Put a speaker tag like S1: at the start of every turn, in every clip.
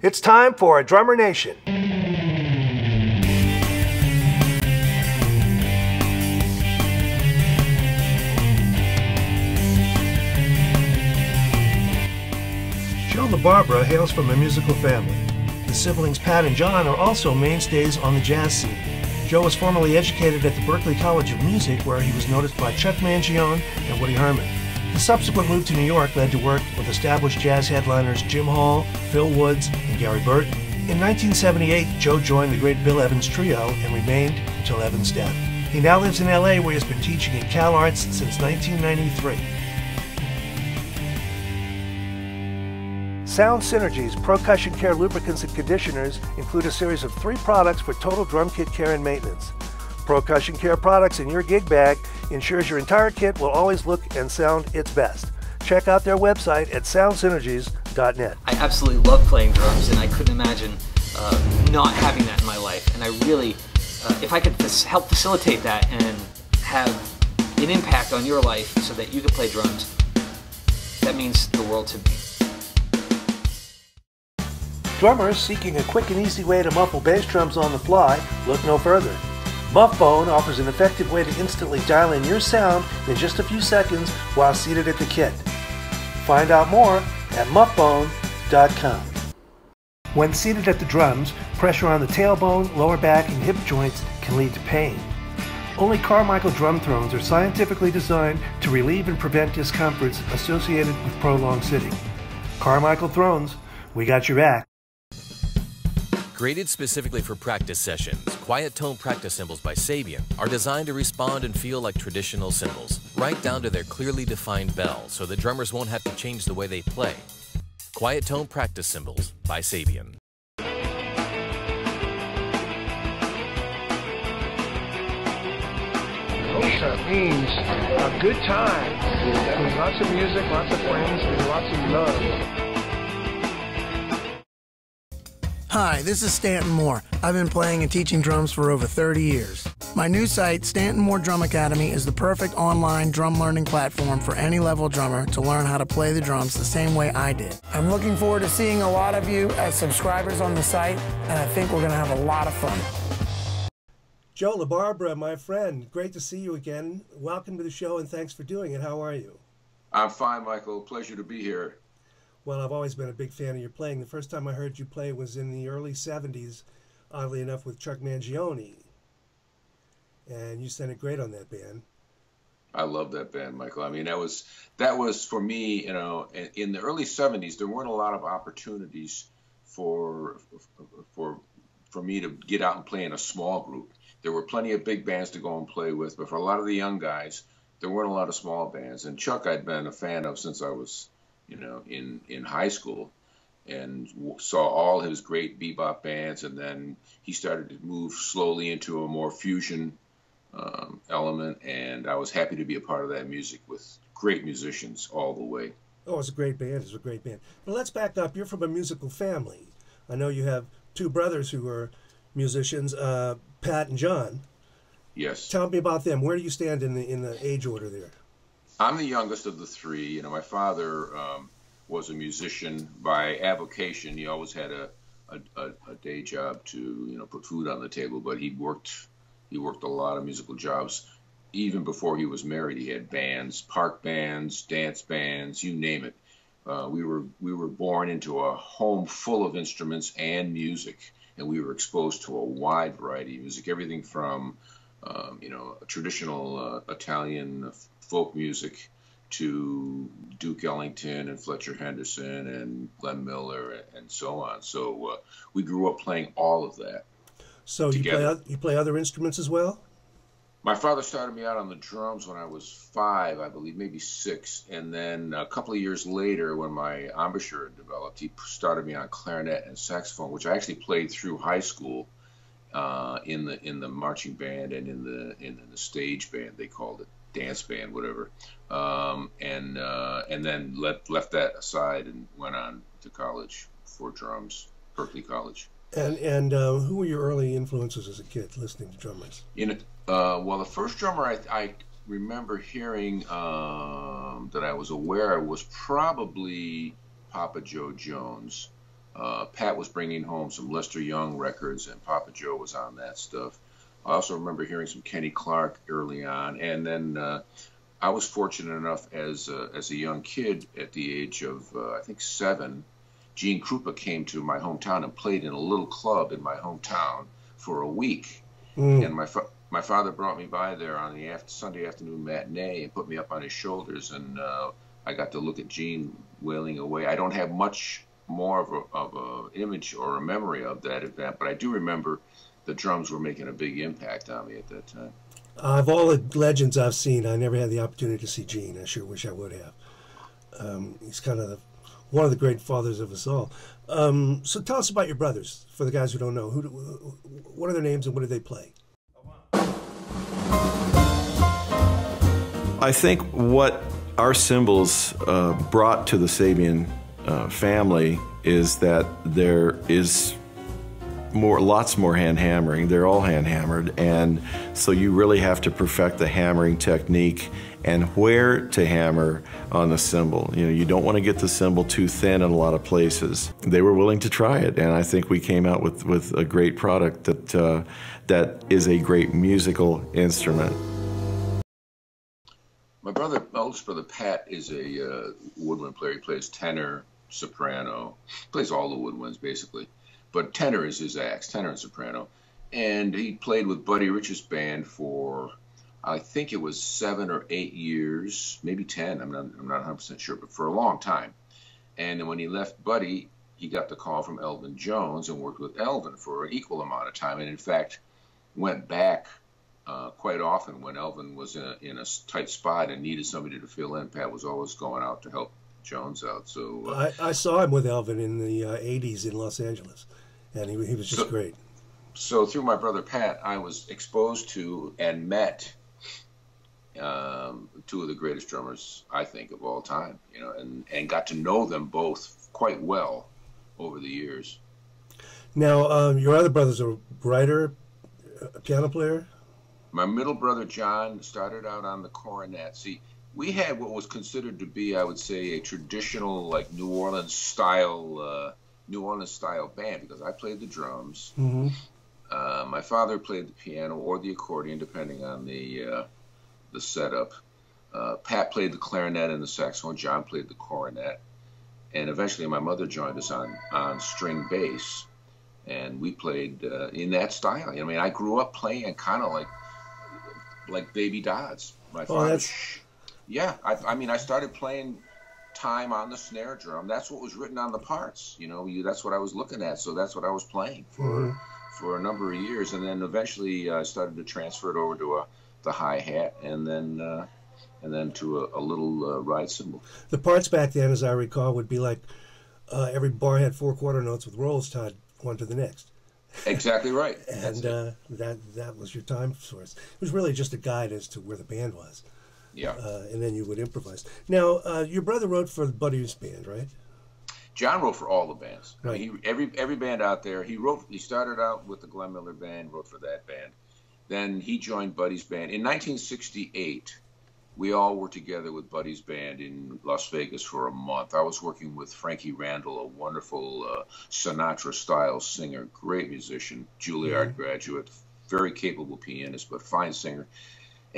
S1: It's time for a Drummer Nation. Joe LaBarbera hails from a musical family. The siblings Pat and John are also mainstays on the jazz scene. Joe was formerly educated at the Berklee College of Music, where he was noticed by Chuck Mangione and Woody Herman. The subsequent move to New York led to work with established jazz headliners Jim Hall, Phil Woods, and Gary Burton. In 1978, Joe joined the great Bill Evans Trio and remained until Evans' death. He now lives in LA where he has been teaching at Cal Arts since 1993. Sound Synergies Percussion Care lubricants and conditioners include a series of three products for total drum kit care and maintenance. Percussion Care products in your gig bag ensures your entire kit will always look and sound its best. Check out their website at soundsynergies.net.
S2: I absolutely love playing drums, and I couldn't imagine uh, not having that in my life. And I really, uh, if I could help facilitate that and have an impact on your life so that you can play drums, that means the world to me.
S1: Drummers seeking a quick and easy way to muffle bass drums on the fly, look no further. Muffbone offers an effective way to instantly dial in your sound in just a few seconds while seated at the kit. Find out more at muffbone.com. When seated at the drums, pressure on the tailbone, lower back, and hip joints can lead to pain. Only Carmichael drum thrones are scientifically designed to relieve and prevent discomforts associated with prolonged sitting. Carmichael thrones, we got your back.
S3: Graded specifically for practice sessions, quiet tone practice cymbals by Sabian are designed to respond and feel like traditional cymbals, right down to their clearly defined bell, so the drummers won't have to change the way they play. Quiet tone practice cymbals by Sabian.
S4: KoSA means a good time. Means lots of music, lots of friends, and lots of love.
S5: Hi, this is Stanton Moore. I've been playing and teaching drums for over 30 years. My new site, Stanton Moore Drum Academy, is the perfect online drum learning platform for any level drummer to learn how to play the drums the same way I did. I'm looking forward to seeing a lot of you as subscribers on the site, and I think we're going to have a lot of fun.
S1: Joe LaBarbera, my friend, great to see you again. Welcome to the show and thanks for doing it. How are you?
S6: I'm fine, Michael. Pleasure to be here.
S1: Well, I've always been a big fan of your playing. The first time I heard you play was in the early 70s, oddly enough, with Chuck Mangione. And you sounded great on that band.
S6: I love that band, Michael. I mean, that was that was for me, you know, in the early 70s there weren't a lot of opportunities for for for me to get out and play in a small group. There were plenty of big bands to go and play with, but for a lot of the young guys, there weren't a lot of small bands. And Chuck I'd been a fan of since I was you know, in in high school, and saw all his great bebop bands, and then he started to move slowly into a more fusion um, element, and I was happy to be a part of that music with great musicians all the way.
S1: Oh, it's a great band. It's a great band. But let's back up. You're from a musical family. I know you have two brothers who are musicians, uh, Pat and John.
S6: Yes.
S1: Tell me about them. Where do you stand in the in the age order there?
S6: I'm the youngest of the three. You know, my father um, was a musician by avocation. He always had a, a, a, day job to you know put food on the table, but he worked he worked a lot of musical jobs. Even before he was married, he had bands, park bands, dance bands, you name it. Uh, we were we were born into a home full of instruments and music, and we were exposed to a wide variety of music, everything from um, you know traditional uh, Italian folk music to Duke Ellington and Fletcher Henderson and Glenn Miller and so on. So uh, we grew up playing all of that.
S1: So you play you play other instruments as well?
S6: My father started me out on the drums when I was five, I believe, maybe six, and then a couple of years later, when my embouchure developed, he started me on clarinet and saxophone, which I actually played through high school uh, in the in the marching band and in the in, in the stage band. They called it dance band, whatever, um, and uh, and then left left that aside and went on to college for drums, Berklee College.
S1: And and uh, who were your early influences as a kid listening to drummers?
S6: In uh, well, the first drummer I, I remember hearing um, that I was aware of was probably Papa Joe Jones. Uh, Pat was bringing home some Lester Young records, and Papa Joe was on that stuff. I also remember hearing some Kenny Clarke early on, and then uh, I was fortunate enough as a, as a young kid at the age of uh, I think seven, Gene Krupa came to my hometown and played in a little club in my hometown for a week, mm. and my fa- my father brought me by there on the after- Sunday afternoon matinee and put me up on his shoulders, and uh, I got to look at Gene wailing away. I don't have much more of a, of a image or a memory of that event, but I do remember the drums were making a big impact on me at that time.
S1: Uh, of all the legends I've seen, I never had the opportunity to see Gene. I sure wish I would have. Um, he's kind of the, one of the great fathers of us all. Um, so tell us about your brothers, for the guys who don't know. Who, what are their names and what do they play?
S7: I think what our cymbals uh, brought to the Sabian uh, family is that there is more, lots more hand hammering. They're all hand hammered, and so you really have to perfect the hammering technique and where to hammer on the cymbal. You know, you don't want to get the cymbal too thin in a lot of places. They were willing to try it, and I think we came out with, with a great product that uh, that is a great musical instrument.
S6: My brother, my oldest brother Pat, is a uh, woodwind player. He plays tenor, soprano, He plays all the woodwinds basically but tenor is his axe, tenor and soprano. And he played with Buddy Rich's band for, I think it was seven or eight years, maybe ten. I'm not, I'm not 100 percent sure, but for a long time. And then when he left Buddy, he got the call from Elvin Jones and worked with Elvin for an equal amount of time. And in fact, went back uh, quite often when Elvin was in a, in a tight spot and needed somebody to fill in. Pat was always going out to help Jones out. So
S1: uh, I, I, saw him with Elvin in the uh, '80s in Los Angeles, and he, he was just
S6: so,
S1: great.
S6: So through my brother Pat, I was exposed to and met um, two of the greatest drummers I think of all time. You know, and and got to know them both quite well over the years.
S1: Now, um, your other brother's a writer, a piano player.
S6: My middle brother John started out on the cornet. See, we had what was considered to be, I would say, a traditional like New Orleans style, uh, New Orleans style band because I played the drums. Mm-hmm. Uh, my father played the piano or the accordion, depending on the uh, the setup. Uh, Pat played the clarinet and the saxophone. John played the cornet, and eventually my mother joined us on on string bass, and we played uh, in that style. I mean, I grew up playing kind of like like Baby Dodds. My oh, father yeah, I, I mean, I started playing time on the snare drum. That's what was written on the parts. You know, you, that's what I was looking at. So that's what I was playing for mm-hmm. for a number of years, and then eventually I uh, started to transfer it over to a the hi hat, and then uh, and then to a, a little uh, ride cymbal.
S1: The parts back then, as I recall, would be like uh, every bar had four quarter notes with rolls tied one to the next.
S6: Exactly right.
S1: and uh, that that was your time source. It was really just a guide as to where the band was.
S6: Yeah.
S1: Uh, and then you would improvise. Now, uh, your brother wrote for Buddy's band, right?
S6: John wrote for all the bands. Right. He, every every band out there. He wrote. He started out with the Glenn Miller band. Wrote for that band. Then he joined Buddy's band in 1968. We all were together with Buddy's band in Las Vegas for a month. I was working with Frankie Randall, a wonderful uh, Sinatra-style singer, great musician, Juilliard mm-hmm. graduate, very capable pianist, but fine singer.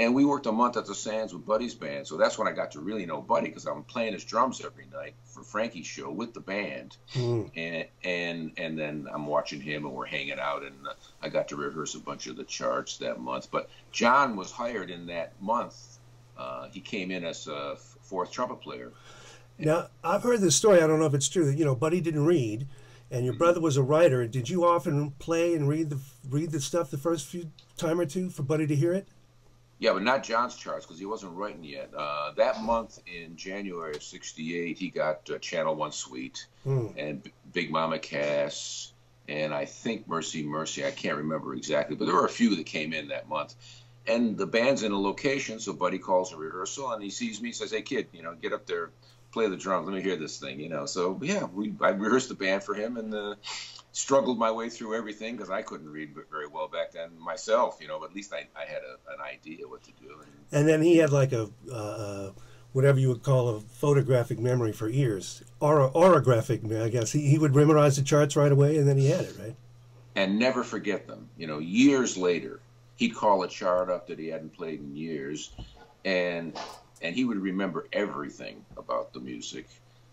S6: And we worked a month at the Sands with Buddy's band. So that's when I got to really know Buddy because I'm playing his drums every night for Frankie's show with the band. Mm. And and and then I'm watching him and we're hanging out and uh, I got to rehearse a bunch of the charts that month. But John was hired in that month. Uh, he came in as a fourth trumpet player.
S1: Now, I've heard this story. I don't know if it's true that you know Buddy didn't read and your mm-hmm. brother was a writer. Did you often play and read the read the stuff the first few time or two for Buddy to hear it?
S6: Yeah, but not John's charts because he wasn't writing yet. Uh, that month in January of '68, he got uh, Channel One Suite mm. and B- Big Mama Cass, and I think Mercy Mercy. I can't remember exactly, but there were a few that came in that month. And the band's in a location, so Buddy calls a rehearsal, and he sees me, says, "Hey kid, you know, get up there, play the drums. Let me hear this thing." You know, so yeah, we I rehearsed the band for him, and uh, struggled my way through everything because I couldn't read very well back then myself, you know, but at least I, I had a, an idea what to do.
S1: And, and then he had like a, uh, whatever you would call a photographic memory for ears, or orographic, I guess. He, he would memorize the charts right away, and then he had it, right?
S6: And never forget them. You know, years later, he'd call a chart up that he hadn't played in years, and and he would remember everything about the music.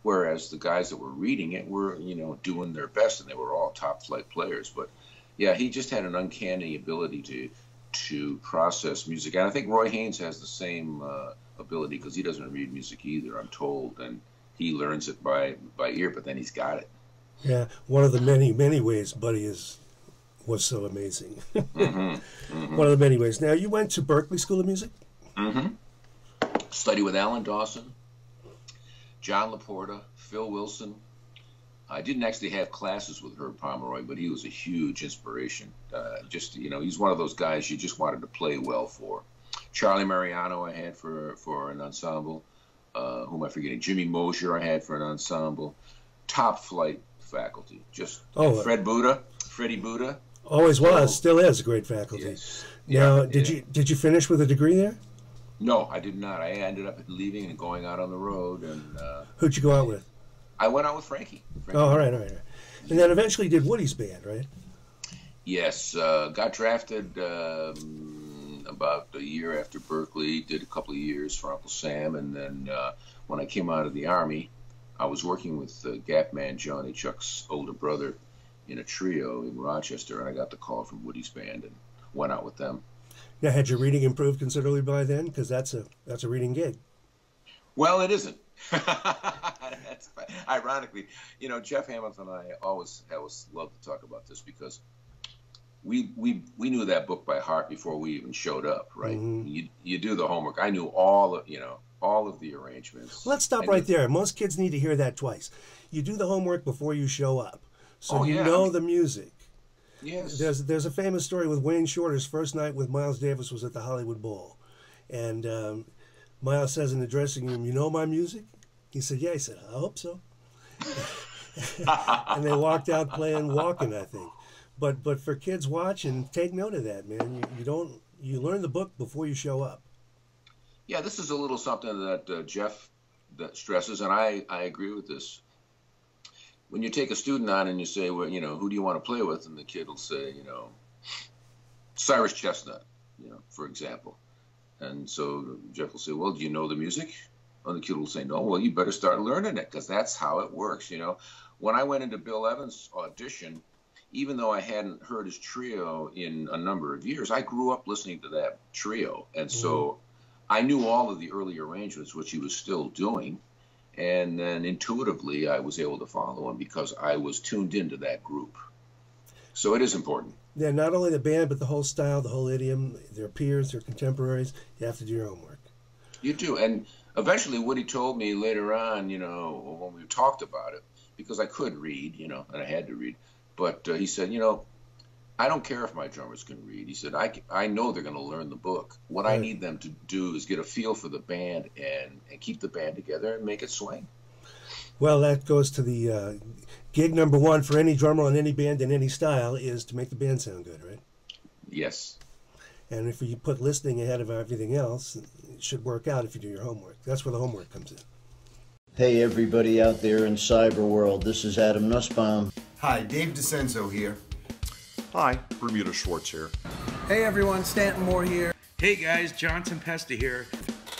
S6: Whereas the guys that were reading it were, you know, doing their best, and they were all top flight players. But yeah, he just had an uncanny ability to to process music, and I think Roy Haynes has the same uh, ability because he doesn't read music either. I'm told, and he learns it by by ear, but then he's got it.
S1: Yeah, one of the many many ways Buddy is was so amazing.
S6: mm-hmm, mm-hmm.
S1: One of the many ways. Now you went to Berklee School of Music.
S6: Mm-hmm. Study with Alan Dawson, John Laporta, Phil Wilson. I didn't actually have classes with Herb Pomeroy, but he was a huge inspiration. Uh, just you know, he's one of those guys you just wanted to play well for. Charlie Mariano, I had for for an ensemble. Uh, who am I forgetting? Jimmy Mosher, I had for an ensemble. Top flight faculty. Just oh, Fred Buda, Freddie Buda.
S1: Always was, still is a great faculty. Yes. Now, yeah, did yeah. you did you finish with a degree there?
S6: No, I did not. I ended up leaving and going out on the road. And uh,
S1: who'd you go out with?
S6: I went out with Frankie. Frankie.
S1: Oh, all right, all right. And then eventually did Woody's band, right?
S6: Yes, uh, got drafted um, about a year after Berklee. Did a couple of years for Uncle Sam, and then uh, when I came out of the army, I was working with uh, Gap Mangione Chuck's older brother in a trio in Rochester, and I got the call from Woody's band and went out with them.
S1: Now, had your reading improved considerably by then? Because that's a that's a reading gig.
S6: Well, it isn't. ironically, you know, Jeff Hamilton and I always always love to talk about this because we we we knew that book by heart before we even showed up, right? Mm-hmm. You you do the homework. I knew all of you know all of the arrangements.
S1: Let's stop right there. Most kids need to hear that twice. You do the homework before you show up, so oh, you yeah. know I mean, the music.
S6: Yes.
S1: There's there's a famous story with Wayne Shorter's first night with Miles Davis was at the Hollywood Bowl, and um, Miles says in the dressing room, "You know my music?" He said, "Yeah." He said, "I hope so." and they walked out playing "Walking," I think. But but for kids watching, take note of that, man. You, you don't you learn the book before you show up.
S6: Yeah, this is a little something that uh, Jeff that stresses, and I I agree with this when you take a student on and you say, well, you know, who do you want to play with, and the kid will say, you know, Cyrus Chestnut, you know, for example, and so Jeff will say, well, do you know the music? And the kid will say, no. Well, you better start learning it because that's how it works, you know. When I went into Bill Evans' audition, even though I hadn't heard his trio in a number of years, I grew up listening to that trio, and so mm-hmm. I knew all of the early arrangements, which he was still doing and then intuitively I was able to follow him because I was tuned into that group. So it is important.
S1: Yeah, not only the band, but the whole style, the whole idiom, their peers, their contemporaries. You have to do your homework.
S6: You do, and eventually Woody told me later on, you know, when we talked about it, because I could read, you know, and I had to read, but uh, he said, you know, I don't care if my drummers can read. He said, I, I know they're going to learn the book. What right. I need them to do is get a feel for the band and, and keep the band together and make it swing.
S1: Well, that goes to the uh, gig number one for any drummer on any band in any style is to make the band sound good, right?
S6: Yes.
S1: And if you put listening ahead of everything else, it should work out if you do your homework. That's where the homework comes in.
S8: Hey, everybody out there in cyber world. This is Adam Nussbaum.
S9: Hi, Dave DiCenso here.
S10: Hi, Bermuda Schwartz here.
S11: Hey everyone, Stanton Moore here.
S12: Hey guys, John Tempesta here.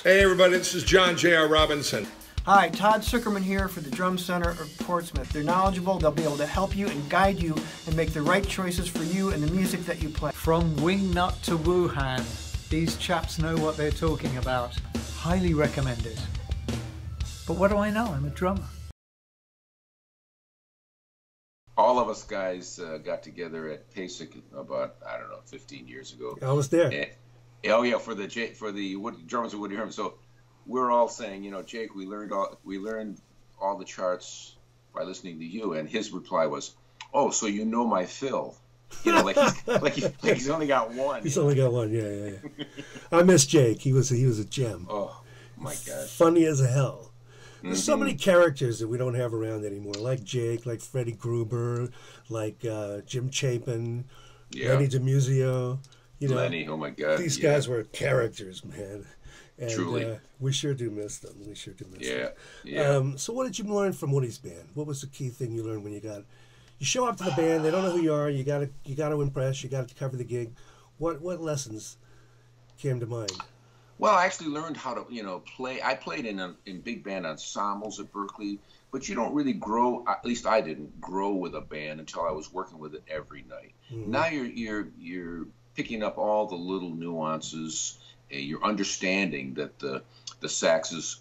S13: Hey everybody, this is John J.R. Robinson.
S14: Hi, Todd Sucherman here for the Drum Center of Portsmouth. They're knowledgeable, they'll be able to help you and guide you and make the right choices for you and the music that you play.
S15: From Wingnut to Wuhan, these chaps know what they're talking about. Highly recommended. But what do I know? I'm a drummer
S6: all of us guys uh, got together at PASIC about I don't know 15 years ago.
S1: I was there.
S6: And, oh yeah, for the for the Wood, drummers of Woody Herman. So we're all saying, you know, Jake, we learned all we learned all the charts by listening to you, and his reply was, "Oh, so you know my fill." You know, like he's, like, he's, like he's only got one.
S1: He's only got one. Yeah, yeah. yeah. I miss Jake. He was he was a gem.
S6: Oh my god.
S1: Funny as hell. There's so many characters that we don't have around anymore, like Jake, like Freddie Gruber, like uh, Jim Chapin, yeah. Lenny DiMuzio.
S6: You know, Lenny, oh my God,
S1: these yeah. guys were characters, man. And,
S6: Truly.
S1: Uh, we sure do miss them. We sure do miss
S6: Yeah,
S1: them.
S6: yeah.
S1: Um, so, what did you learn from Woody's band? What was the key thing you learned when you got? You show up to the band. They don't know who you are. You got to you got to impress. You got to cover the gig. What what lessons came to mind?
S6: Well, I actually learned how to, you know, play. I played in a, in big band ensembles at Berklee, but you don't really grow. At least I didn't grow with a band until I was working with it every night.
S16: Mhm.
S6: Now you're you're you're picking up all the little nuances. Uh, you're understanding that the the saxes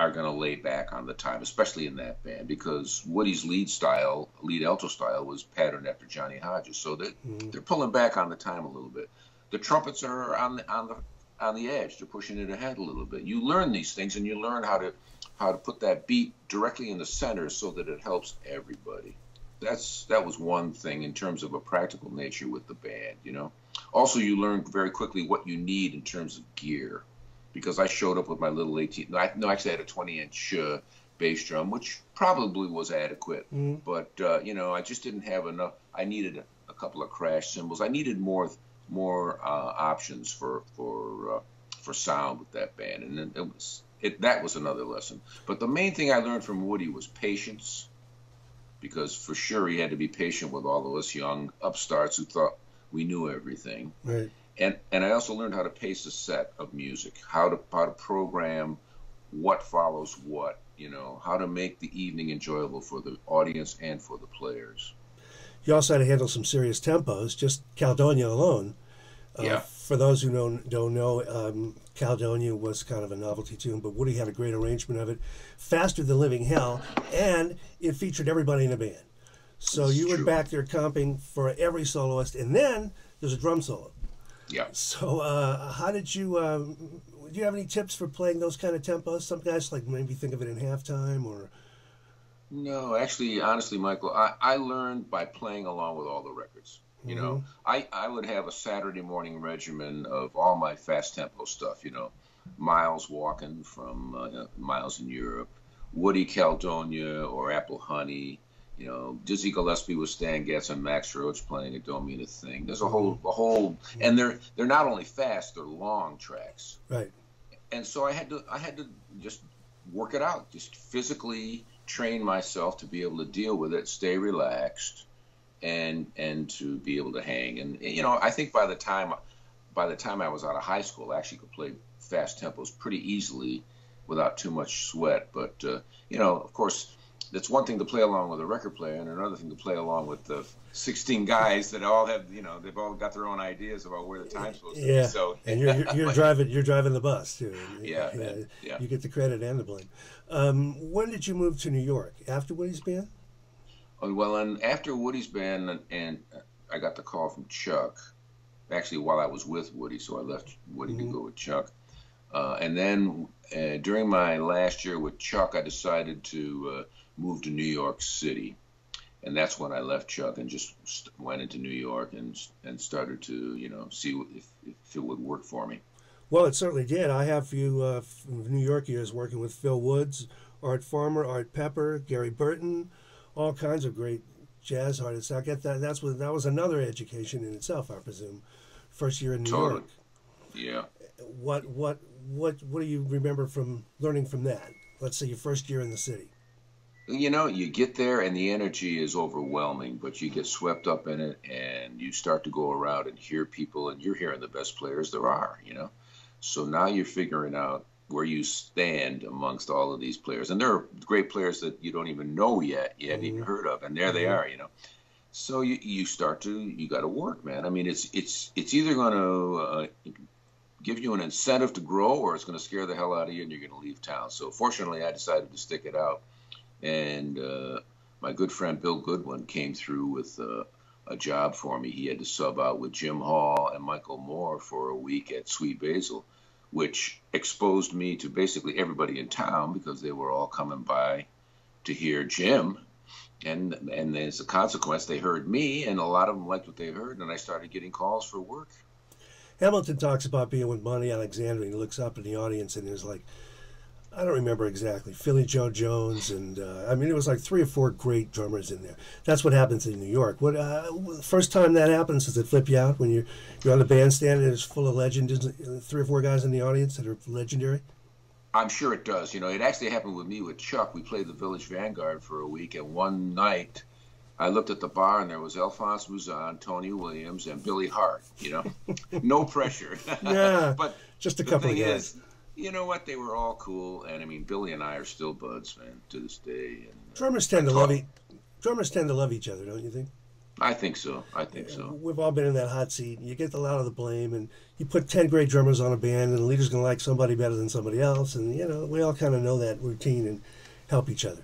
S6: are going to lay back on the time, especially in that band, because Woody's lead style, lead alto style, was patterned after Johnny Hodges, so they they're pulling back on the time a little bit. The trumpets are on the on the on the edge; they're pushing it ahead a little bit. You learn these things, and you learn how to how to put that beat directly in the center so that it helps everybody. That's that was one thing in terms of a practical nature with the band, you know. Also, you learn very quickly what you need in terms of gear, because I showed up with my little 18. No, I, no actually, I had a 20 inch uh, bass drum, which probably was adequate,
S1: Mhm.
S6: but uh, you know, I just didn't have enough. I needed a, a couple of crash cymbals. I needed more more uh, options for for uh, for sound with that band, and then it was it that was another lesson. But the main thing I learned from Woody was patience, because for sure he had to be patient with all of us young upstarts who thought we knew everything.
S1: Right.
S6: And and I also learned how to pace a set of music, how to how to program what follows what, you know, how to make the evening enjoyable for the audience and for the players.
S1: You also had to handle some serious tempos. Just Caldonia alone. Uh,
S6: Yeah.
S1: For those who don't don't know, um, Caldonia was kind of a novelty tune, but Woody had a great arrangement of it, faster than living hell, and it featured everybody in the band. So you were back there comping for every soloist, and then there's a drum solo.
S6: Yeah.
S1: So uh, how did you? Um, do you have any tips for playing those kind of tempos? Some guys like maybe think of it in halftime or.
S6: No, actually, honestly, Michael, I, I learned by playing along with all the records. You know, I, I would have a Saturday morning regimen of all my fast tempo stuff. You know, Miles Walking from uh, Miles in Europe, Woody Caldonia or Apple Honey. You know, Dizzy Gillespie with Stan Getz and Max Roach playing It Don't Mean a Thing. There's a whole a whole, and they're they're not only fast, they're long tracks
S1: Right.
S6: and so I had to I had to just work it out, just physically train myself to be able to deal with it, stay relaxed, and and to be able to hang. And you know, I think by the time by the time I was out of high school, I actually could play fast tempos pretty easily without too much sweat. But uh, you know, of course. it's one thing to play along with a record player, and another thing to play along with the 16 guys that all have, you know, they've all got their own ideas about where the time's supposed to
S1: Yeah.
S6: be. So,
S1: and you're you're, you're driving you're driving the bus too.
S6: Yeah, man. Yeah.
S1: You get the credit and the blame. Um, when did you move to New York? After Woody's band?
S6: Oh, Well, and after Woody's band, and, and I got the call from Chuck, actually while I was with Woody, so I left Woody to go with Chuck. Uh, and then uh, during my last year with Chuck, I decided to uh, move to New York City, and that's when I left Chuck and just st- went into New York and and started to you know see if, if it would work for me.
S1: Well, it certainly did. I have you uh, New York years working with Phil Woods, Art Farmer, Art Pepper, Gary Burton, all kinds of great jazz artists. I get that. That's what that was another education in itself, I presume. First year in New
S6: Totally.
S1: York.
S6: Yeah.
S1: What what what what do you remember from learning from that? Let's say your first year in the city.
S6: You know, you get there and the energy is overwhelming, but you get swept up in it and you start to go around and hear people, and you're hearing the best players there are, you know. So now you're figuring out where you stand amongst all of these players. And there are great players that you don't even know yet, you haven't even heard of, and there they
S16: Mhm.
S6: are, you know. So you, you start to you got to work, man. I mean, it's it's it's either going to uh, give you an incentive to grow, or it's going to scare the hell out of you, and you're going to leave town. So fortunately, I decided to stick it out, and uh, my good friend Bill Goodwin came through with uh, a job for me. He had to sub out with Jim Hall and Michael Moore for a week at Sweet Basil, which exposed me to basically everybody in town because they were all coming by to hear Jim. And and as a consequence, they heard me, and a lot of them liked what they heard, and I started getting calls for work.
S1: Hamilton talks about being with Monty Alexander and he looks up in the audience and there's like I don't remember exactly. Philly Joe Jones, and uh, I mean, it was like three or four great drummers in there. That's what happens in New York. What uh, first time that happens? Does it flip you out when you're you're on the bandstand and it's full of legends? Three or four guys in the audience that are legendary.
S6: I'm sure it does. You know, it actually happened with me with Chuck. We played the Village Vanguard for a week, and one night I looked at the bar and there was Alphonse Mouzon, Tony Williams, and Billy Hart. You know, no pressure.
S1: yeah,
S6: but
S1: just a couple of guys.
S6: Is, you know what? They were all cool, and I mean, Billy and I are still buds, man, to this day. And, uh,
S1: drummers tend to love each. Drummers tend to love each other, don't you think?
S6: I think so. I think so.
S1: We've all been in that hot seat. You get a lot of the blame, and you put ten great drummers on a band, and the leader's going to like somebody better than somebody else, and you know we all kind of know that routine and help each other.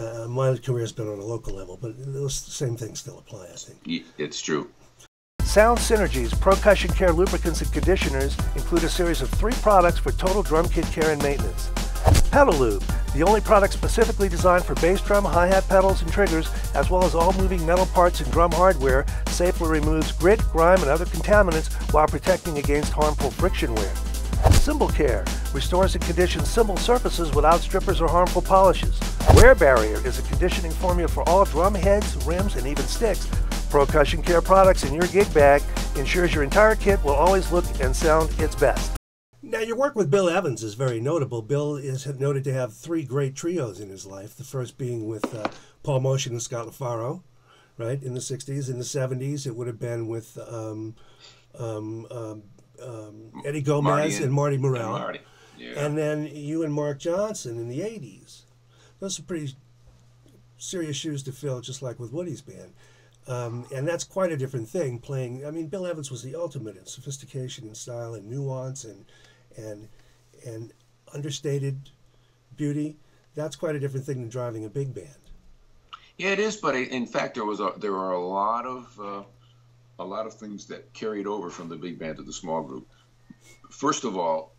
S1: Uh, my career's been on a local level, but those same things still apply. I think
S6: it's true.
S17: Sound Synergy's Procussion Care lubricants and conditioners include a series of three products for total drum kit care and maintenance. Pedal Lube, the only product specifically designed for bass drum, hi-hat pedals, and triggers, as well as all moving metal parts and drum hardware, safely removes grit, grime, and other contaminants while protecting against harmful friction wear. Cymbal Care restores and conditions cymbal surfaces without strippers or harmful polishes. Wear Barrier is a conditioning formula for all drum heads, rims, and even sticks. Procussion Care products in your gig bag ensures your entire kit will always look and sound its best.
S1: Now, your work with Bill Evans is very notable. Bill is noted to have three great trios in his life. The first being with uh, Paul Motian and Scott LaFaro, right, in the 60s. In the 70s, it would have been with um, um, um, um Eddie Gomez
S6: Marty and,
S1: and, Marty Morell.
S6: And, Marty. Yeah.
S1: and then you and Marc Johnson in the 80s. Those are pretty serious shoes to fill, just like with Woody's band. Um, and that's quite a different thing playing. I mean, Bill Evans was the ultimate in sophistication and style and nuance and and and understated beauty. That's quite a different thing than driving a big band.
S6: Yeah, it is. But in fact, there was a, there were a lot of uh, a lot of things that carried over from the big band to the small group. First of all,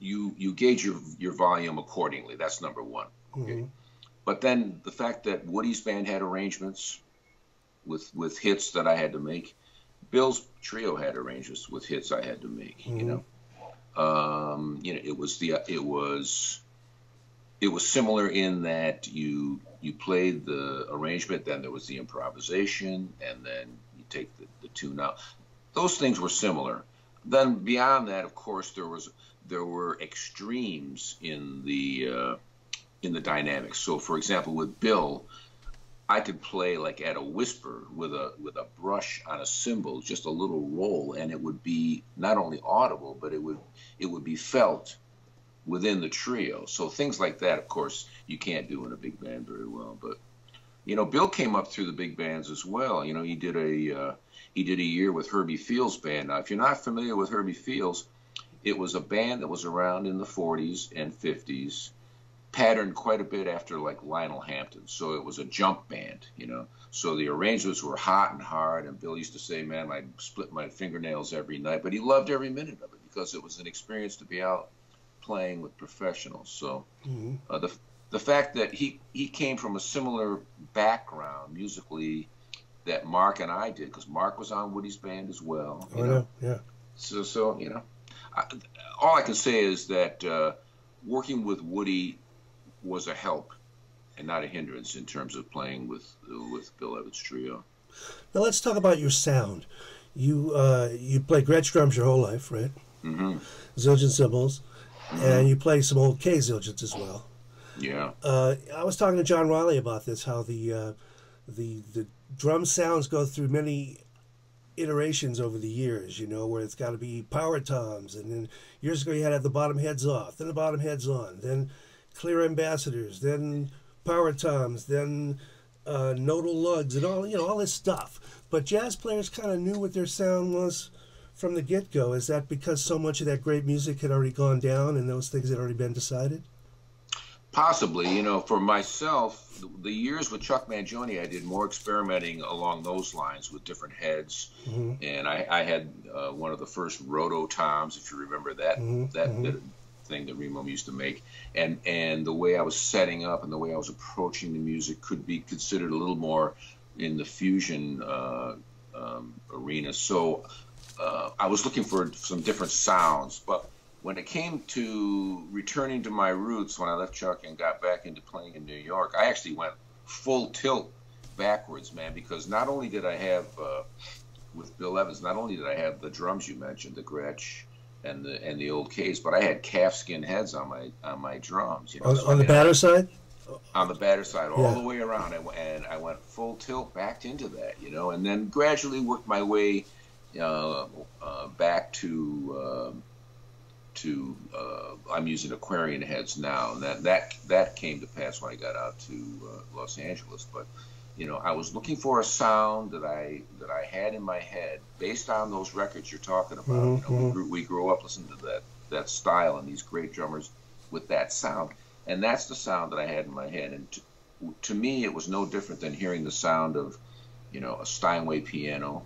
S6: you you gauge your your volume accordingly. That's number one. Okay. Mm-hmm. But then the fact that Woody's band had arrangements with with hits that I had to make. Bill's trio had arrangements with hits I had to make. Mm-hmm. You know, um, you know, it was the it was it was similar in that you you played the arrangement, then there was the improvisation, and then you take the, the tune out. Those things were similar. Then beyond that, of course, there was there were extremes in the uh, in the dynamics. So, for example, with Bill, I could play like at a whisper with a with a brush on a cymbal, just a little roll, and it would be not only audible, but it would it would be felt within the trio. So things like that, of course, you can't do in a big band very well. But you know, Bill came up through the big bands as well. You know, he did a uh, he did a year with Herbie Fields band. Now, if you're not familiar with Herbie Fields, it was a band that was around in the 40s and 50s patterned quite a bit after like Lionel Hampton. So it was a jump band, you know. So the arrangements were hot and hard, and Bill used to say, "Man, I split my fingernails every night," but he loved every minute of it because it was an experience to be out playing with professionals. So mm-hmm. uh, the the fact that he he came from a similar background musically that Marc and I did, because Marc was on Woody's band as well.
S1: You oh, know? yeah.
S6: So so you know, I, all I can say is that uh, working with Woody was a help and not a hindrance in terms of playing with with Bill Evans trio.
S1: Now let's talk about your sound. You uh, you play Gretsch drums your whole life, right?
S6: Mm-hmm.
S1: Zildjian cymbals, mm-hmm. and you play some old K Zildjians as well.
S6: Yeah.
S1: Uh, I was talking to John Riley about this, how the uh, the the drum sounds go through many iterations over the years, you know, where it's got to be power toms, and then years ago you had to have the bottom heads off, then the bottom heads on, then clear ambassadors, then power toms, then uh, nodal lugs, and all you know all this stuff. But jazz players kind of knew what their sound was from the get go. Is that because so much of that great music had already gone down and those things had already been decided?
S6: Possibly, you know, for myself, the years with Chuck Mangione, I did more experimenting along those lines with different heads, mm-hmm. and I, I had uh, one of the first roto toms, if you remember that mm-hmm. that mm-hmm thing that Remo used to make, and and the way I was setting up and the way I was approaching the music could be considered a little more in the fusion uh, um, arena. So uh, I was looking for some different sounds, but when it came to returning to my roots when I left Chuck and got back into playing in New York, I actually went full tilt backwards, man, because not only did I have uh, with Bill Evans, not only did I have the drums you mentioned, the Gretsch and the and the old case, but I had calfskin heads on my on my drums. You know,
S1: On,
S6: so
S1: on the batter side?
S6: on the batter side all
S1: Yeah.
S6: the way around and, and I went full tilt backed into that you know and then gradually worked my way uh, uh, back to um to uh, I'm using Aquarian heads now and that that that came to pass when I got out to uh, Los Angeles but you know I was looking for a sound that I that I had in my head based on those records you're talking about you know, we,
S1: Mhm.
S6: grew, we grew up listening to that that style and these great drummers with that sound and that's the sound that I had in my head. And to, to me, it was no different than hearing the sound of, you know, a Steinway piano,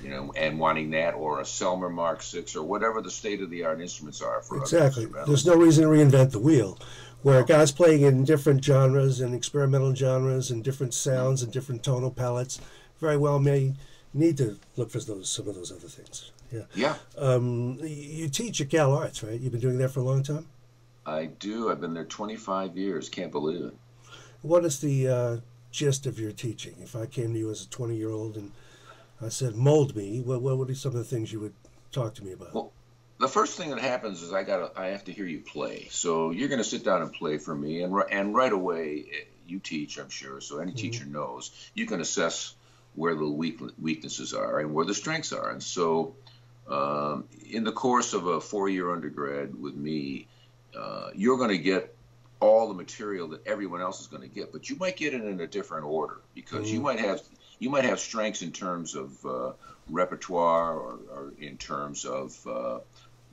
S6: you know, and wanting that, or a Selmer Mark Six, or whatever the state of the art instruments are for
S1: Exactly. There's no reason to reinvent the wheel. Where guys playing in different genres and experimental genres and different sounds and different tonal palettes very well may need to look for those some of those other things. Yeah.
S6: Yeah.
S1: Um, you teach at Cal Arts, right? You've been doing that for a long time.
S6: I do. I've been there 25 years. Can't believe it.
S1: What is the uh, gist of your teaching? If I came to you as a 20 year old and I said, mold me, what, what would be some of the things you would talk to me about?
S6: Well, the first thing that happens is I got I have to hear you play. So you're going to sit down and play for me, and and right away eh, you teach, I'm sure. So any teacher knows you can assess where the weak, weaknesses are and where the strengths are. And so, um, in the course of a four-year undergrad with me, uh, you're going to get all the material that everyone else is going to get, but you might get it in a different order because you
S1: Mhm.
S6: might have you might have strengths in terms of uh, repertoire or, or in terms of uh,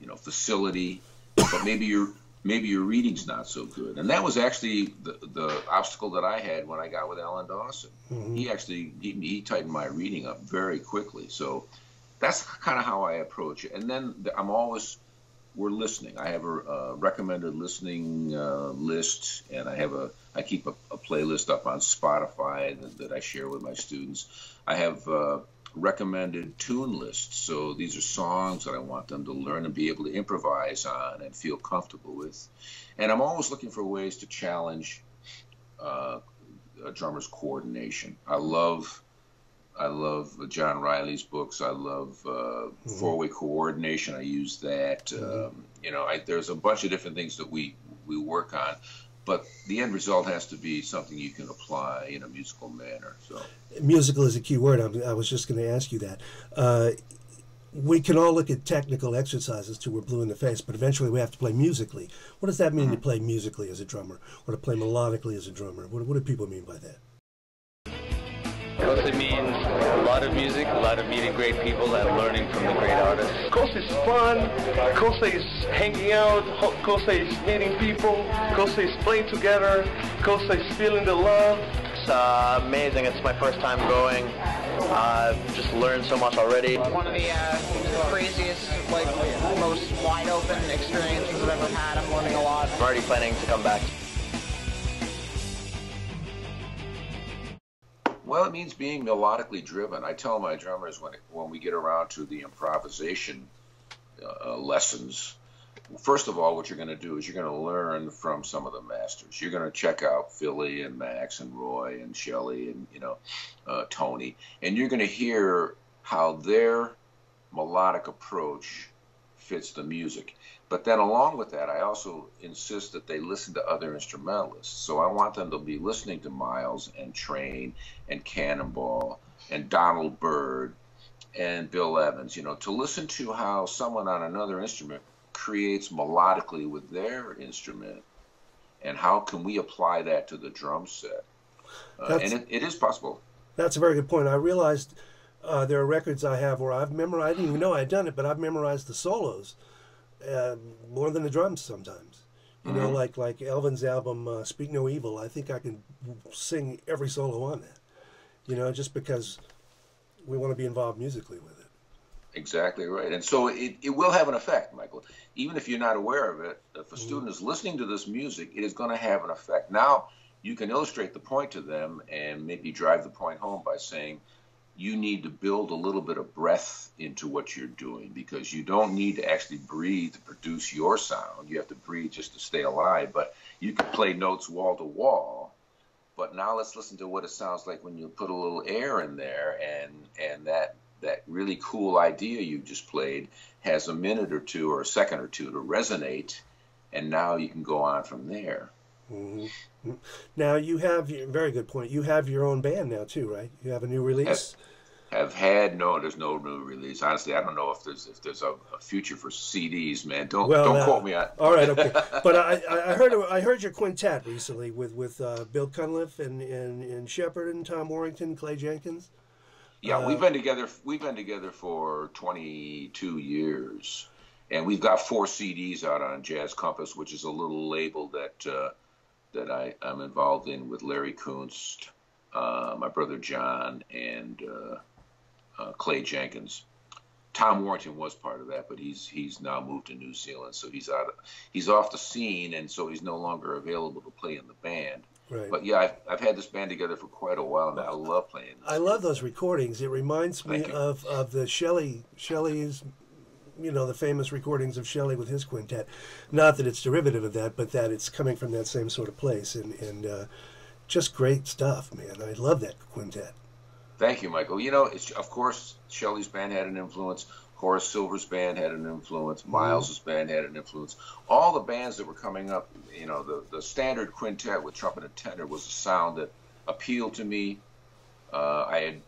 S6: you know facility, but maybe your maybe your reading's not so good. And that was actually the, the obstacle that I had when I got with Alan Dawson.
S1: Mhm.
S6: He actually he, he tightened my reading up very quickly. So that's kind of how I approach it. And then the- I'm always we're listening. I have a, uh recommended listening uh, list, and I have a I keep a, a playlist up on Spotify that, that I share with my students. I have uh, recommended tune lists, so these are songs that I want them to learn and be able to improvise on and feel comfortable with. And I'm always looking for ways to challenge uh, a drummer's coordination. I love I love John Riley's books. I love uh, four-way coordination. I use that. Um, you know, I, there's a bunch of different things that we we work on, but the end result has to be something you can apply in a musical manner. So
S1: musical is a key word. I'm, I was just going to ask you that. Uh, we can all look at technical exercises till we're blue in the face, but eventually we have to play musically. What does that mean to play musically as a drummer, or to play melodically as a drummer? What, what do people mean by that?
S16: Mostly means a lot of music, a lot of meeting great people, and learning from the great artists.
S4: Costa is fun. Costa is hanging out. Ho- Costa is meeting people. Costa is playing together. Costa is feeling the love.
S16: It's uh, amazing. It's my first time going. I've uh, just learned so much already.
S18: One of the uh, craziest, like most wide open experiences I've ever had. I'm learning a lot.
S16: I'm already planning to come back.
S6: Well, it means being melodically driven. I tell my drummers when when we get around to the improvisation uh, lessons, first of all, what you're going to do is you're going to learn from some of the masters. You're going to check out Philly and Max and Roy and Shelly and you know uh, Tony, and you're going to hear how their melodic approach fits the music. But then along with that, I also insist that they listen to other instrumentalists. So I want them to be listening to Miles and Train and Cannonball and Donald Byrd and Bill Evans, you know, to listen to how someone on another instrument creates melodically with their instrument and how can we apply that to the drum set. Uh, and it, it is possible.
S1: That's a very good point. I realized uh, there are records I have where I've memorized. I didn't even know I'd done it, but I've memorized the solos uh, more than the drums sometimes. You know,
S6: Mhm.
S1: like like Elvin's album uh, "Speak No Evil." I think I can sing every solo on that. You know, just because we want to be involved musically with it.
S6: Exactly right. And so it, it will have an effect, Michael. Even if you're not aware of it, if
S1: Mm-hmm.
S6: a student is listening to this music, it is going to have an effect. Now, you can illustrate the point to them and maybe drive the point home by saying, you need to build a little bit of breath into what you're doing because you don't need to actually breathe to produce your sound. You have to breathe just to stay alive, but you can play notes wall to wall. But now let's listen to what it sounds like when you put a little air in there and and that that really cool idea you just played has a minute or two or a second or two to resonate and now you can go on from there.
S1: Mm-hmm. Now you have a very good point. You have your own band now too, right? You have a new release.
S6: Have, have had no. There's no new release. Honestly, I don't know if there's if there's a, a future for CDs, man. Don't well, don't uh, quote me on.
S1: All right, okay. but I, I heard I heard your quintet recently with with uh, Bill Cunliffe and, and and Sheppard and Tom Warrington, Clay Jenkins.
S6: Yeah, uh, we've been together. We've been together for 22 years, and we've got four CDs out on Jazz Compass, which is a little label that uh, that I, am involved in with Larry Koonse, uh, my brother John, and uh, uh, Clay Jenkins. Tom Warrington was part of that, but he's he's now moved to New Zealand, so he's out. Of, he's off the scene, and so he's no longer available to play in the band. Right. But yeah, I've, I've had this band together for quite a while now. I love playing.
S1: I love those recordings. It reminds me of, of the Shelly Shelly's you know the famous recordings of Shelly with his quintet. Not that it's derivative of that, but that it's coming from that same sort of place, and and uh, just great stuff, man. I love that quintet.
S6: Thank you, Michael. You know, of course, Shelly's band had an influence. Horace Silver's band had an influence. Mm-hmm. Miles's band had an influence. All the bands that were coming up, you know, the, the standard quintet with trumpet and tenor was a sound that appealed to me. Uh, I had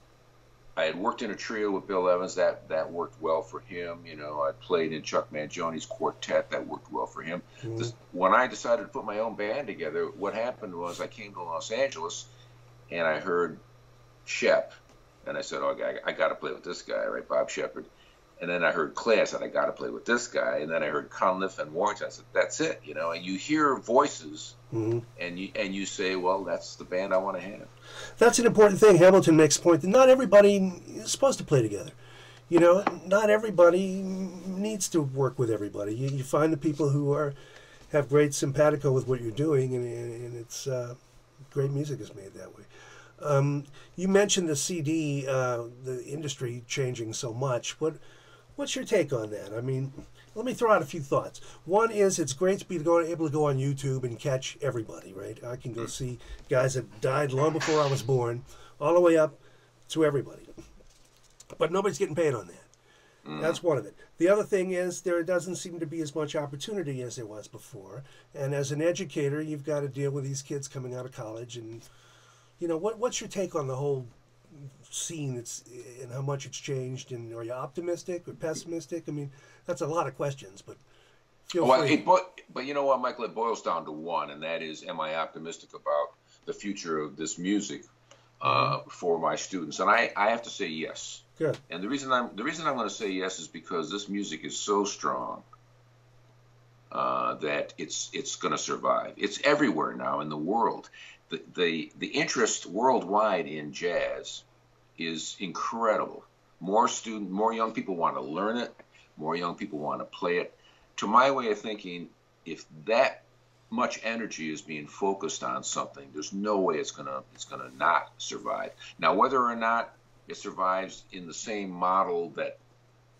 S6: I had worked in a trio with Bill Evans. That that worked well for him. You know, I played in Chuck Mangione's quartet. That worked well for him. Mm-hmm. This, when I decided to put my own band together, what happened was I came to Los Angeles, and I heard Shep, and I said, "Oh, I, I got to play with this guy, right, Bob Sheppard." And then I heard Clay. I said, "I got to play with this guy." And then I heard Cunliffe and Warrington. I said, "That's it," you know. And you hear voices, mm-hmm. and you and you say, "Well, that's the band I want to have."
S1: That's an important thing. Hamilton makes point that not everybody is supposed to play together. You know, not everybody needs to work with everybody. You, you find the people who are have great simpatico with what you're doing, and, and it's uh, great music is made that way. Um, you mentioned the CD, uh, the industry changing so much. What what's your take on that? I mean, let me throw out a few thoughts. One is it's great to be able to go on YouTube and catch everybody, right? I can go see guys that died long before I was born, all the way up to everybody. But nobody's getting paid on that. Mm. That's one of it. The other thing is there doesn't seem to be as much opportunity as there was before. And as an educator, you've got to deal with these kids coming out of college. And, you know, what, what's your take on the whole scene it's, and how much it's changed? And are you optimistic or pessimistic? I mean, that's a lot of questions, but feel well, free.
S6: It, but, but you know what, Michael? It boils down to one, and that is, am I optimistic about the future of this music uh, mm-hmm. for my students? And I, I have to say yes.
S1: Good.
S6: And the reason I'm the reason I'm going to say yes is because this music is so strong uh, that it's it's going to survive. It's everywhere now in the world. The, the interest worldwide in jazz is incredible. More student, more young people want to learn it. More young people want to play it. To my way of thinking, if that much energy is being focused on something, there's no way it's gonna it's gonna not survive. Now, whether or not it survives in the same model that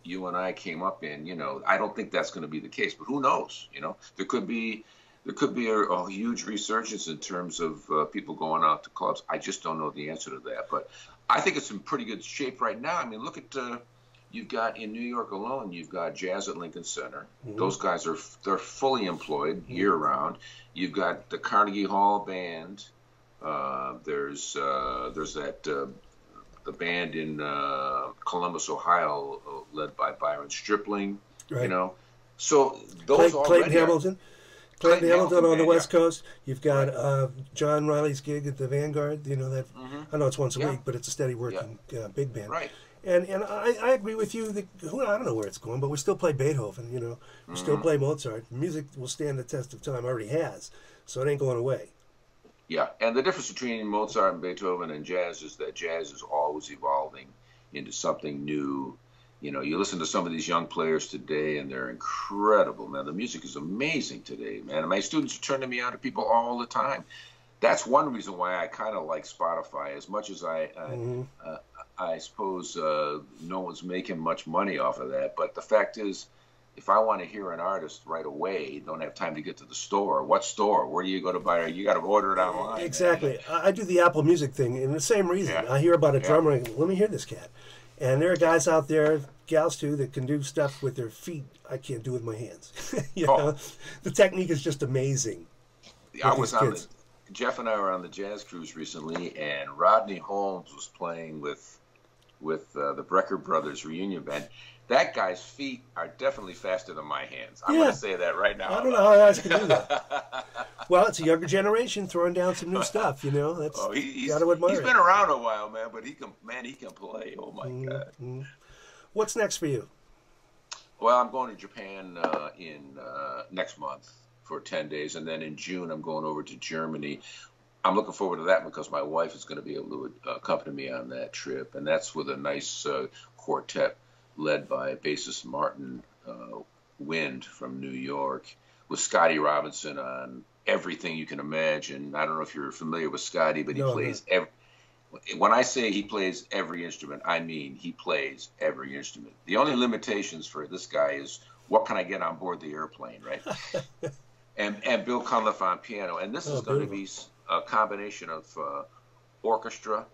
S6: you and I came up in, you know, I don't think that's going to be the case. But who knows? You know, there could be there could be a, a huge resurgence in terms of uh, people going out to clubs. I just don't know the answer to that. But I think it's in pretty good shape right now. I mean, look at uh, you've got in New York alone, you've got Jazz at Lincoln Center. Mm-hmm. Those guys are they're fully employed mm-hmm. year round. You've got the Carnegie Hall band. Uh, there's uh, there's that uh, the band in uh, Columbus, Ohio, uh, led by Byron Stripling. Right. You know, so those
S1: Clay, Clayton Hamilton. Clayton, Hamilton, on the West yeah. Coast. You've got right. uh, John Riley's gig at the Vanguard. You know that mm-hmm. I know it's once a yeah. week, but it's a steady working yeah. uh, big band.
S6: Right.
S1: And and I, I agree with you. That, who I don't know where it's going, but we still play Beethoven. You know, we mm-hmm. still play Mozart. Music will stand the test of time. Already has, so it ain't going away.
S6: Yeah, and the difference between Mozart and Beethoven and jazz is that jazz is always evolving into something new you know, you listen to some of these young players today, and they're incredible, man. The music is amazing today, man. And my students are turning me on to people all the time. That's one reason why I kind of like Spotify as much as I, I mm-hmm. uh, I suppose uh, no one's making much money off of that. But the fact is, if I want to hear an artist right away, don't have time to get to the store. What store? Where do you go to buy it? You got to order it online.
S1: Exactly. I do the Apple Music thing, and the same reason.
S6: Yeah.
S1: I hear about a
S6: Yeah.
S1: drummer, and let me hear this cat. And there are guys out there, gals too, that can do stuff with their feet I can't do with my hands. you
S6: Oh.
S1: know, the technique is just amazing.
S6: I was on
S1: kids.
S6: the, Jeff and I were on the jazz cruise recently, and Rodney Holmes was playing with with uh, the Brecker Brothers reunion band. That guy's feet are definitely faster than my hands. I'm
S1: Yeah.
S6: going to say that right now.
S1: I don't know how guys can do that. well, it's a younger generation throwing down some new stuff. You know, that's
S6: Oh, he, he's,
S1: got to admire.
S6: he's been around a while, man, but he can man, he can play. Oh my
S1: Mm-hmm.
S6: god.
S1: What's next for you?
S6: Well, I'm going to Japan uh, in uh, next month for 10 days, and then in June I'm going over to Germany. I'm looking forward to that because my wife is going to be able to uh, accompany me on that trip, and that's with a nice uh, quartet led by bassist Martin uh, Wind from New York, with Scotty Robinson on everything you can imagine. I don't know if you're familiar with Scotty, but he
S1: No,
S6: plays every. When I say he plays every instrument, I mean he plays every instrument. The only limitations for this guy is what can I get on board the airplane, right? and and Bill Cunliffe on piano, and this
S1: Oh,
S6: is going to be a combination of uh, orchestra.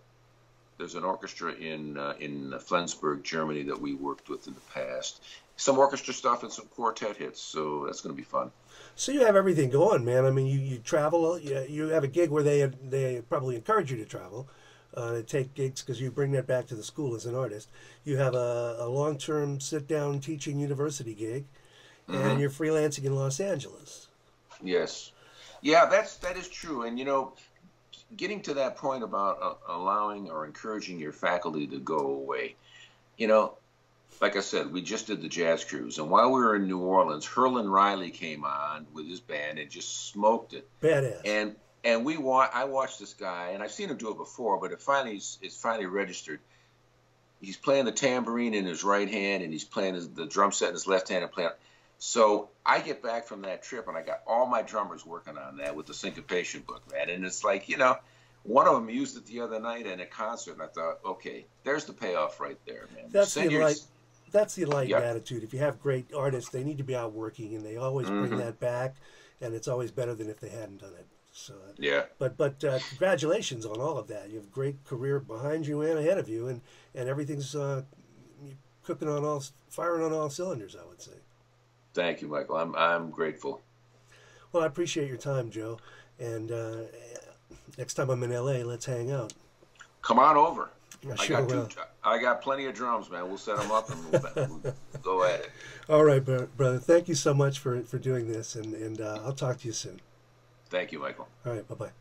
S6: There's an orchestra in uh, in Flensburg, Germany, that we worked with in the past. Some orchestra stuff and some quartet hits, so that's going to be fun.
S1: So you have everything going, man. I mean, you, you travel. You, you have a gig where they they probably encourage you to travel, uh, to take gigs because you bring that back to the school as an artist. You have a, a long term sit down teaching university gig, and you're freelancing in Los Angeles.
S6: Yes, yeah, that's that is true. And you know, getting to that point about uh, allowing or encouraging your faculty to go away, you know, like I said, we just did the jazz cruise, and while we were in New Orleans, Herlin Riley came on with his band and just smoked it.
S1: Badass.
S6: And and we wa- I watched this guy, and I've seen him do it before, but it finally it's finally registered. He's playing the tambourine in his right hand, and he's playing his, the drum set in his left hand, and playing. So I get back from that trip, and I got all my drummers working on that with the syncopation book, man. And it's like you know, one of them used it the other night in a concert, and I thought, okay, there's the payoff right there, man.
S1: That's
S6: Send
S1: the
S6: your-
S1: enlight- That's the enlightened
S6: Yeah.
S1: attitude. If you have great artists, they need to be out working, and they always bring
S6: Mhm.
S1: that back, and it's always better than if they hadn't done it. So
S6: Yeah.
S1: But but uh, congratulations on all of that. You have a great career behind you and ahead of you, and and everything's uh, cooking on all firing on all cylinders. I would say.
S6: Thank you, Michael. I'm I'm grateful.
S1: Well, I appreciate your time, Joe. And uh, next time I'm in LA, let's hang out.
S6: Come on over.
S1: I
S6: I
S1: sure
S6: got two. I got plenty of drums, man. We'll set them up and we'll, we'll go at it.
S1: All right, brother. Thank you so much for for doing this, and and uh, I'll talk to you soon.
S6: Thank you, Michael.
S1: All right. Bye bye.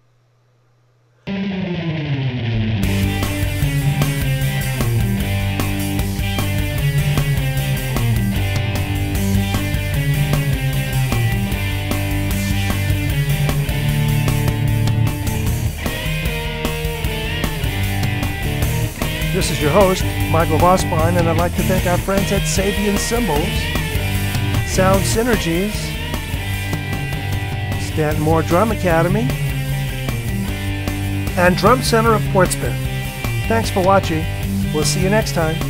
S1: This is your host, Michael Vossbein, and I'd like to thank our friends at Sabian Cymbals, Sound Synergies, Stanton Moore Drum Academy, and Drum Center of Portsmouth. Thanks for watching. We'll see you next time.